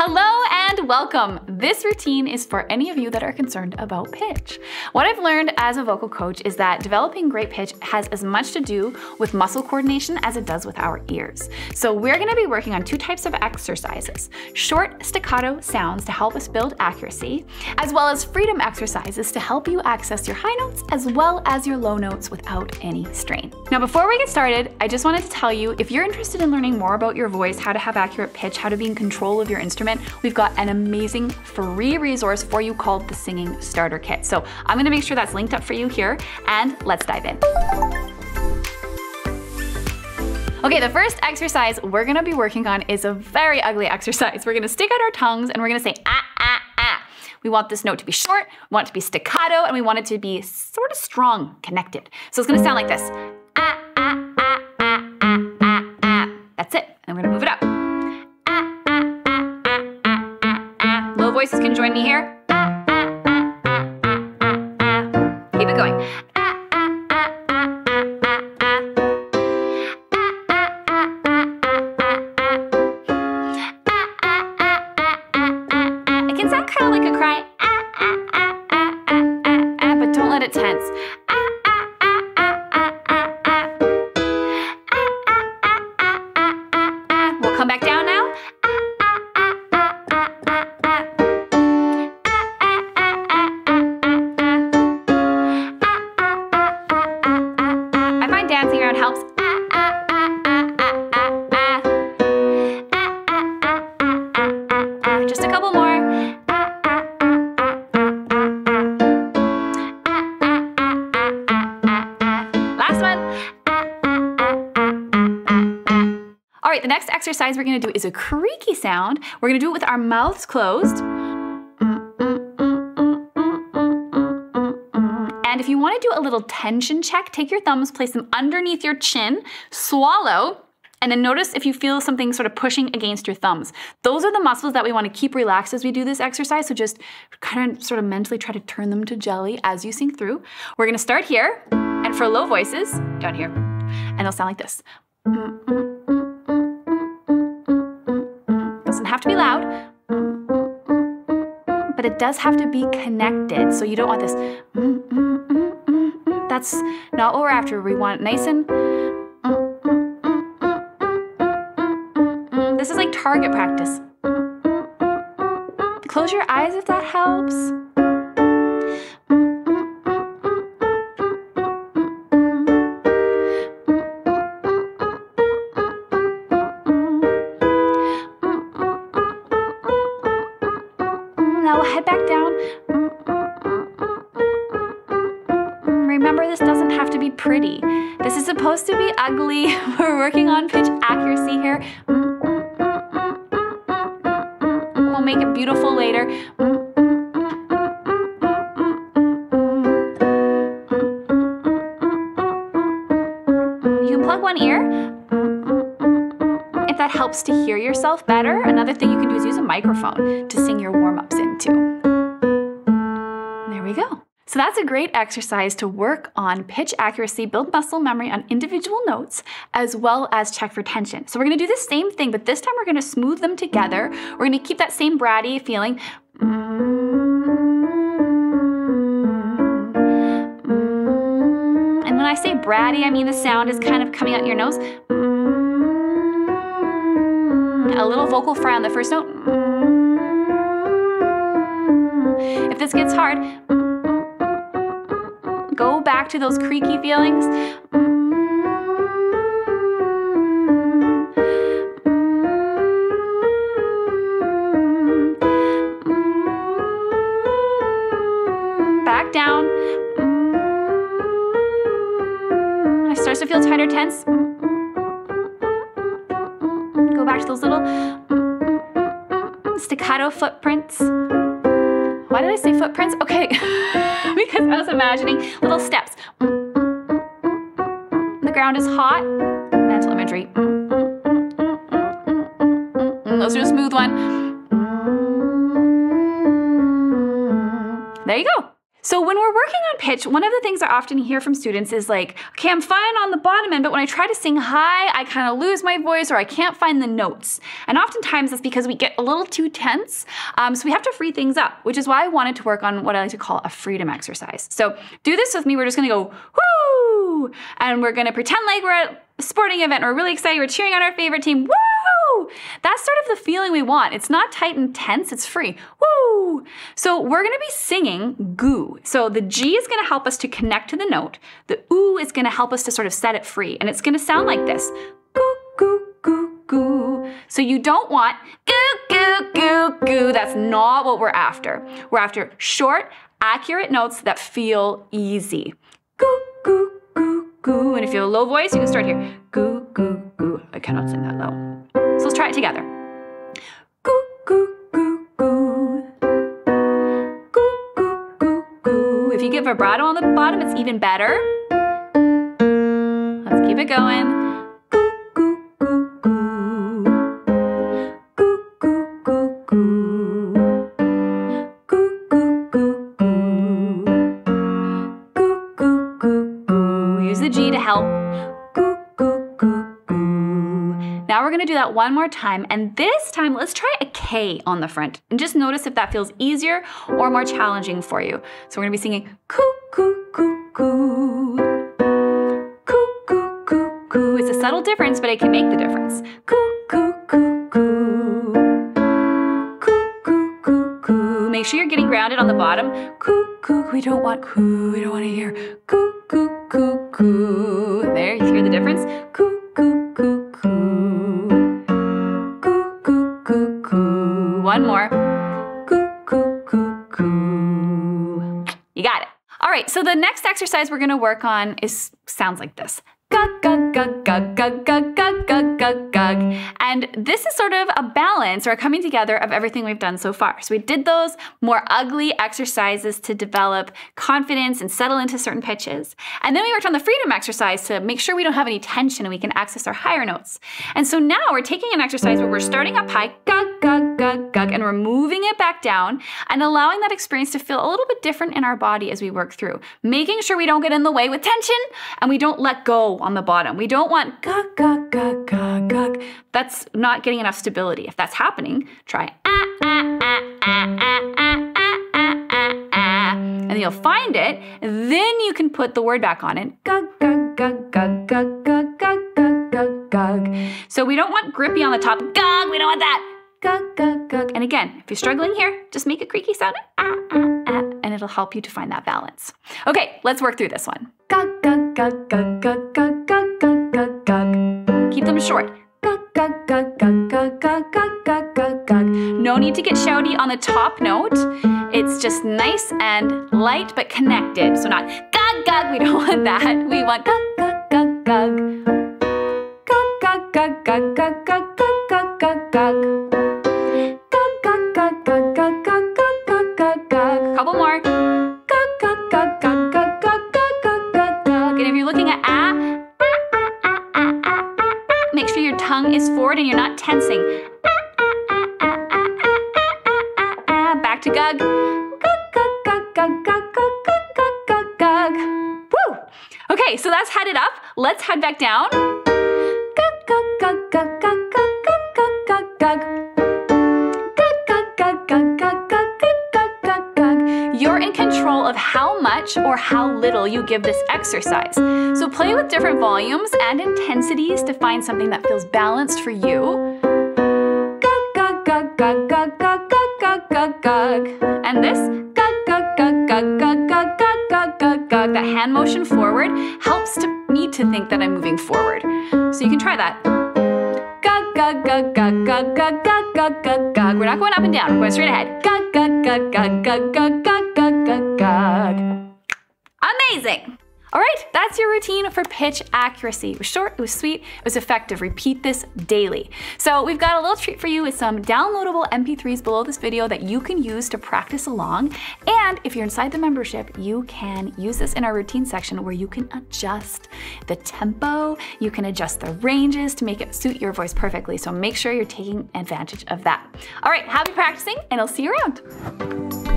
Hello and welcome. This routine is for any of you that are concerned about pitch. What I've learned as a vocal coach is that developing great pitch has as much to do with muscle coordination as it does with our ears. So we're gonna be working on two types of exercises. Short staccato sounds to help us build accuracy, as well as freedom exercises to help you access your high notes as well as your low notes without any strain. Now before we get started, I just wanted to tell you if you're interested in learning more about your voice, how to have accurate pitch, how to be in control of your instrument, we've got an amazing free resource for you called the Singing Starter Kit. So I'm gonna make sure that's linked up for you here and let's dive in. Okay, the first exercise we're gonna be working on is a very ugly exercise. We're gonna stick out our tongues and we're gonna say ah, ah, ah. We want this note to be short, we want it to be staccato, and we want it to be sort of strong, connected. So it's gonna sound like this. Voices can join me here. Keep it going. It can sound kind of like a cry, but don't let it tense. Right, the next exercise we're gonna do is a creaky sound. We're gonna do it with our mouths closed. And if you wanna do a little tension check, take your thumbs, place them underneath your chin, swallow, and then notice if you feel something sort of pushing against your thumbs. Those are the muscles that we wanna keep relaxed as we do this exercise, so just kind of sort of mentally try to turn them to jelly as you sing through. We're gonna start here, and for low voices, down here, and they'll sound like this. Doesn't it does have to be connected. So you don't want this, mm, mm, mm, that's not what we're after. We want nice and, this is like target practice. Close your eyes if that helps. Remember, this doesn't have to be pretty. This is supposed to be ugly. We're working on pitch accuracy here. We'll make it beautiful later. You can plug one ear if that helps to hear yourself better. Another thing you can do is use a microphone to sing your warm-ups into. There we go. So that's a great exercise to work on pitch accuracy, build muscle memory on individual notes, as well as check for tension. So we're gonna do the same thing, but this time we're gonna smooth them together. We're gonna keep that same bratty feeling. And when I say bratty, I mean the sound is kind of coming out your nose. A little vocal fry on the first note. If this gets hard, back to those creaky feelings. Back down. It starts to feel tighter, tense. Go back to those little staccato footprints. Why did I say footprints? Okay, because I was imagining little steps. The ground is hot. Mental imagery. Let's do a smooth one. There you go. So when we're working on pitch, one of the things I often hear from students is like, okay, I'm fine on the bottom end, but when I try to sing high, I kind of lose my voice or I can't find the notes. And oftentimes that's because we get a little too tense. Um, so we have to free things up, which is why I wanted to work on what I like to call a freedom exercise. So do this with me. We're just gonna go, whoo, and we're gonna pretend like we're at a sporting event. We're really excited. We're cheering on our favorite team. Woo! That's sort of the feeling we want. It's not tight and tense, it's free. Woo! So we're gonna be singing goo. So the G is gonna help us to connect to the note. The oo is gonna help us to sort of set it free. And it's gonna sound like this. Goo, goo, goo, goo. So you don't want goo, goo, goo, goo. That's not what we're after. We're after short, accurate notes that feel easy. Goo, goo, goo. And if you have a low voice, you can start here. Goo, goo, goo. I cannot sing that low. So let's try it together. Goo, goo, goo, goo. Goo, goo, goo, goo. If you get vibrato on the bottom, it's even better. Let's keep it going. Now we're gonna do that one more time, and this time let's try a K on the front, and just notice if that feels easier or more challenging for you. So we're gonna be singing coo, coo, coo, coo. Coo, coo, coo, coo. It's a subtle difference, but it can make the difference. Coo, coo, coo, coo. Coo, coo, coo, coo. Make sure you're getting grounded on the bottom. Coo, coo. We don't want coo. We don't want to hear coo, coo, coo, coo. There, you hear the difference? One more. Coo, coo, coo, coo. You got it. All right, so the next exercise we're gonna work on is sounds like this. Gug, gug, gug, gug, gug, gug, gug. And this is sort of a balance or a coming together of everything we've done so far. So we did those more ugly exercises to develop confidence and settle into certain pitches. And then we worked on the freedom exercise to make sure we don't have any tension and we can access our higher notes. And so now we're taking an exercise where we're starting up high, gug, gug, gug, gug, and we're moving it back down and allowing that experience to feel a little bit different in our body as we work through, making sure we don't get in the way with tension and we don't let go on the bottom. We don't want gug, gug, gug, gug, gug. That's not getting enough stability. If that's happening, try ah, ah, ah, ah, ah, ah, ah, ah, ah, ah. And you'll find it. Then you can put the word back on it. Gug, gug, gug, gug, gug, gug, gug, gug. So we don't want grippy on the top. Gug, we don't want that. Gug, gug, gug. And again, if you're struggling here, just make a creaky sound. Ah, ah, ah, and it'll help you to find that balance. Okay, let's work through this one. Gug, gug, Keep them short. No need to get shouty on the top note. It's just nice and light but connected. So not gug, gug, we don't want that. We want gug, gug, gug. Gug, gug, gug, gug, gug, gug, gug, gug, gug. Gug, tongue is forward and you're not tensing. Back to gug. Gug, gug, gug, gug, gug, gug, gug. Woo! Okay, so that's headed up. Let's head back down. Gug, gug, gug, gug, gug, gug, gug, gug. Gug, in control of how much or how little you give this exercise. So play with different volumes and intensities to find something that feels balanced for you. Gug, gug, gug, gug, gug, gug, gug, gug, gug. And this gug, gug, gug, gug, gug, gug, gug, gug, gug, gug. That hand motion forward helps to me to think that I'm moving forward. So you can try that. Gug, gug, gug, gug, gug, gug, gug, gug. We're not going up and down. We're going straight ahead. Gug, gug, gug, gug, gug, gug. Amazing! All right, that's your routine for pitch accuracy. It was short, it was sweet, it was effective. Repeat this daily. So we've got a little treat for you with some downloadable MP3s below this video that you can use to practice along. And if you're inside the membership, you can use this in our routine section where you can adjust the tempo, you can adjust the ranges to make it suit your voice perfectly. So make sure you're taking advantage of that. All right, happy practicing and I'll see you around.